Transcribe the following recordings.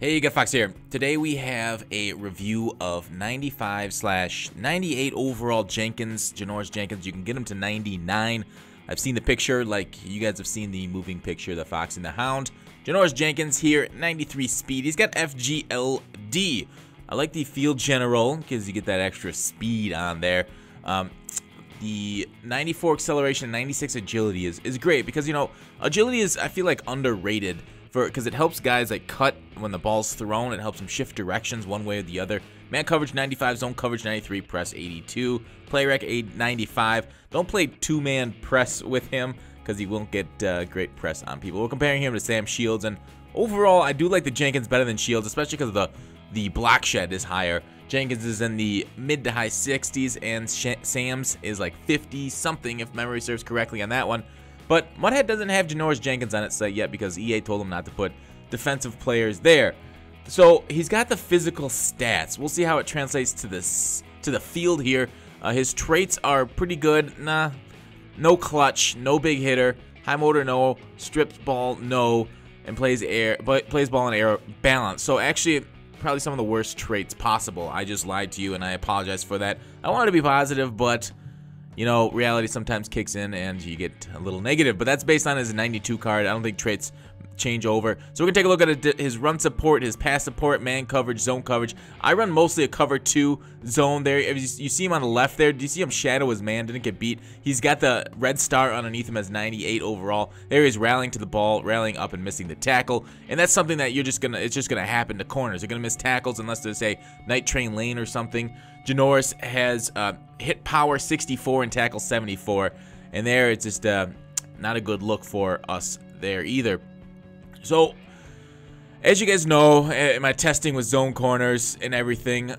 Hey, you got Fox here. Today we have a review of 95 slash 98 overall Jenkins, Janoris Jenkins. You can get him to 99. I've seen the picture, like you guys have seen the moving picture, the Fox and the Hound. Janoris Jenkins here, 93 speed. He's got FGLD. I like the Field General because you get that extra speed on there. Um, the 94 acceleration, 96 agility is, is great because, you know, agility is, I feel like, underrated for because it helps guys like cut when the ball's thrown. It helps them shift directions one way or the other. Man coverage 95, zone coverage 93, press 82, play rec 95. Don't play two-man press with him because he won't get uh, great press on people. We're comparing him to Sam Shields, and overall, I do like the Jenkins better than Shields, especially because the the block shed is higher. Jenkins is in the mid to high 60s, and Sh Sam's is like 50 something if memory serves correctly on that one. But Muthead doesn't have Janoris Jenkins on its site yet because EA told him not to put defensive players there. So he's got the physical stats. We'll see how it translates to this to the field here. Uh, his traits are pretty good. Nah, no clutch, no big hitter, high motor, no stripped ball, no, and plays air, but plays ball and air balance. So actually, probably some of the worst traits possible. I just lied to you, and I apologize for that. I wanted to be positive, but you know, reality sometimes kicks in and you get a little negative. But that's based on his 92 card. I don't think traits change over. So we're going to take a look at his run support, his pass support, man coverage, zone coverage. I run mostly a cover 2 zone there. If you see him on the left there, do you see him shadow his man? Didn't get beat. He's got the red star underneath him as 98 overall. There he's rallying to the ball, rallying up and missing the tackle. And that's something that you're just going to, it's just going to happen to corners. They're going to miss tackles unless there's a night train lane or something. Janoris has uh, hit power 64 and tackle 74. And there it's just uh, not a good look for us there either. So, as you guys know, my testing with zone corners and everything,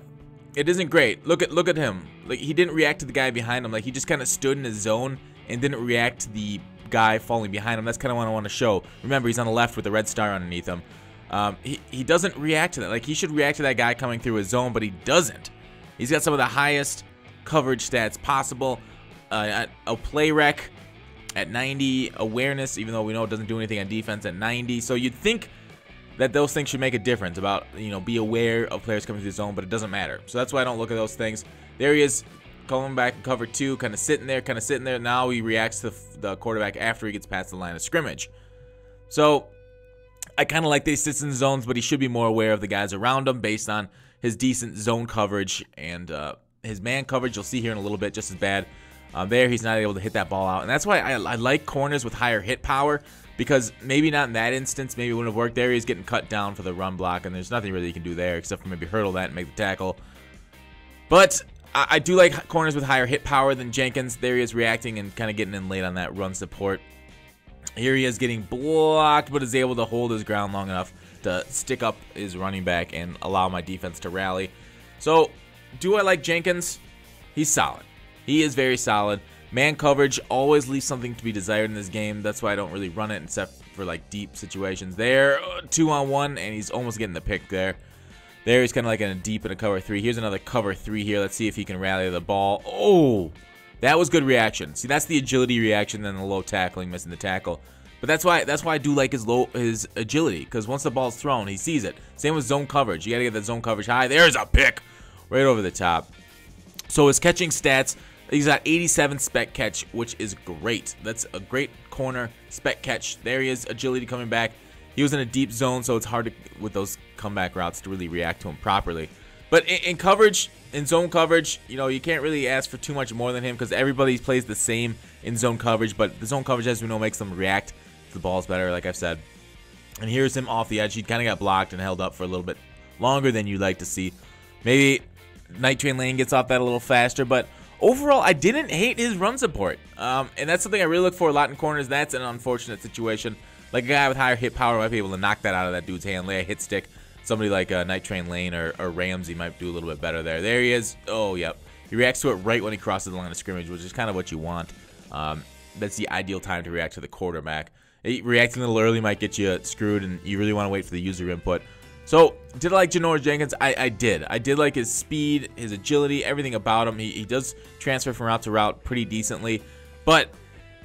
it isn't great. Look at look at him. Like he didn't react to the guy behind him. Like he just kind of stood in his zone and didn't react to the guy falling behind him. That's kind of what I want to show. Remember, he's on the left with the red star underneath him. Um, he, he doesn't react to that. Like he should react to that guy coming through his zone, but he doesn't. He's got some of the highest coverage stats possible. Uh, a play rec at 90, awareness, even though we know it doesn't do anything on defense, at 90. So you'd think that those things should make a difference about, you know, be aware of players coming through the zone, but it doesn't matter. So that's why I don't look at those things. There he is, coming back cover two, kind of sitting there, kind of sitting there. Now he reacts to the quarterback after he gets past the line of scrimmage. So I kind of like that he sits in zones, but he should be more aware of the guys around him based on his decent zone coverage and uh, his man coverage. You'll see here in a little bit, just as bad. Um, there, he's not able to hit that ball out. And that's why I, I, like corners with higher hit power because maybe not in that instance. Maybe it wouldn't have worked there. He's getting cut down for the run block, and there's nothing really you can do there except for maybe hurdle that and make the tackle. But I, I do like corners with higher hit power than Jenkins. There he is reacting and kind of getting in late on that run support. Here he is getting blocked, but is able to hold his ground long enough to stick up his running back and allow my defense to rally. So, do I like Jenkins? He's solid. He is very solid. Man coverage always leaves something to be desired in this game. That's why I don't really run it except for like deep situations. There, uh, two on one, and he's almost getting the pick there. There, he's kind of like in a deep and a cover three. Here's another cover three here. Let's see if he can rally the ball. Oh, that was good reaction. See, that's the agility reaction, then the low tackling, missing the tackle. But that's why that's why I do like his low his agility because once the ball's thrown, he sees it. Same with zone coverage. You got to get that zone coverage high. There's a pick right over the top. So his catching stats, he's got 87 spec catch, which is great. That's a great corner spec catch. There he is, agility coming back. He was in a deep zone, so it's hard to, with those comeback routes to really react to him properly. But in, in coverage, in zone coverage, you know, you can't really ask for too much more than him because everybody plays the same in zone coverage. But the zone coverage, as we know, makes them react to the balls better, like I've said. And here's him off the edge. He kind of got blocked and held up for a little bit longer than you'd like to see. Maybe Night Train Lane gets off that a little faster, but overall, I didn't hate his run support. Um, and that's something I really look for a lot in corners. That's an unfortunate situation. Like a guy with higher hit power might be able to knock that out of that dude's hand, lay a hit stick. Somebody like uh, Night Train Lane or, or Ramsey might do a little bit better there. There he is. Oh, yep. He reacts to it right when he crosses the line of scrimmage, which is kind of what you want. Um, that's the ideal time to react to the quarterback. Reacting a little early might get you screwed, and you really want to wait for the user input. So, did I like Janoris Jenkins? I, I did. I did like his speed, his agility, everything about him. He, he does transfer from route to route pretty decently. But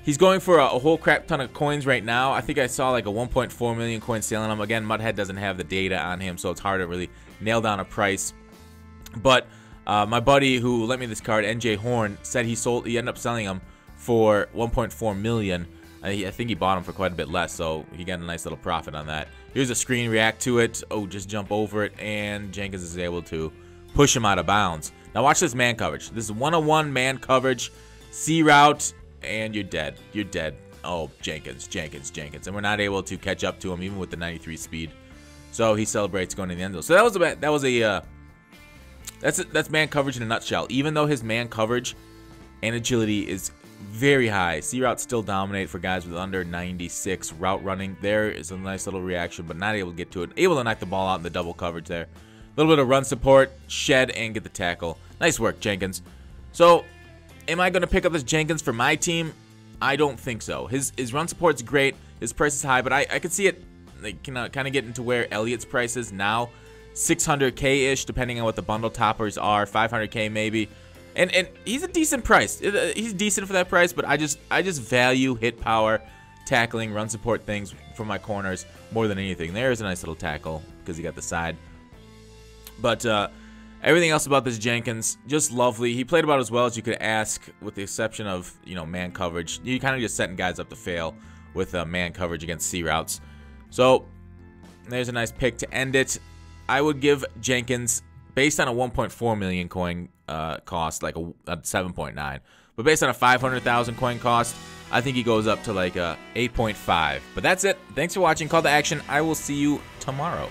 He's going for a, a, whole crap ton of coins right now. I think I saw like a 1.4 million coin sale on him. Again, Muthead doesn't have the data on him, so it's hard to really nail down a price. But uh, my buddy who lent me this card, NJ Horn, said he sold. He ended up selling him for 1.4 million. I, think he bought him for quite a bit less, so he got a nice little profit on that. Here's a screen react to it. Oh, just jump over it, and Jenkins is able to push him out of bounds. Now watch this man coverage. This is one-on-one man coverage. C route and you're dead. You're dead. Oh, Jenkins, Jenkins, Jenkins. And we're not able to catch up to him even with the 93 speed. So he celebrates going to the end zone. So that was a that was a uh, that's a, that's man coverage in a nutshell. Even though his man coverage and agility is very high, C route still dominate for guys with under 96 route running. There is a nice little reaction, but not able to get to it. Able to knock the ball out in the double coverage there. A little bit of run support, shed, and get the tackle. Nice work, Jenkins. So Am I going to pick up this Jenkins for my team? I don't think so. His his run support's great. His price is high, but I, I could see it like, kind of getting to where Elliott's price is now. 600k-ish, depending on what the bundle toppers are. 500k maybe. And and he's a decent price. Uh, he's decent for that price, but I just I just value hit power, tackling, run support things for my corners more than anything. There's a nice little tackle because he got the side. But uh, Everything else about this Jenkins, just lovely. He played about as well as you could ask, with the exception of, you know, man coverage. You kind of just setting guys up to fail with uh, man coverage against C routes. So, there's a nice pick to end it. I would give Jenkins, based on a 1.4 million coin uh, cost, like a, a 7.9. But based on a 500,000 coin cost, I think he goes up to like a 8.5. But that's it. Thanks for watching Call to Action. I will see you tomorrow.